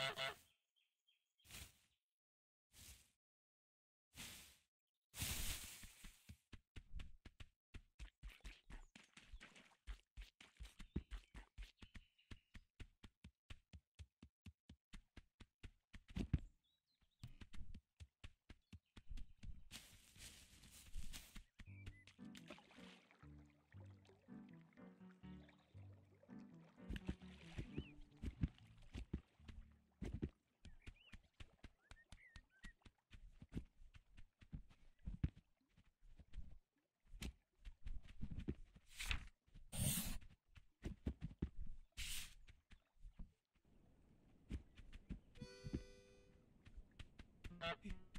Ha ha! Hey.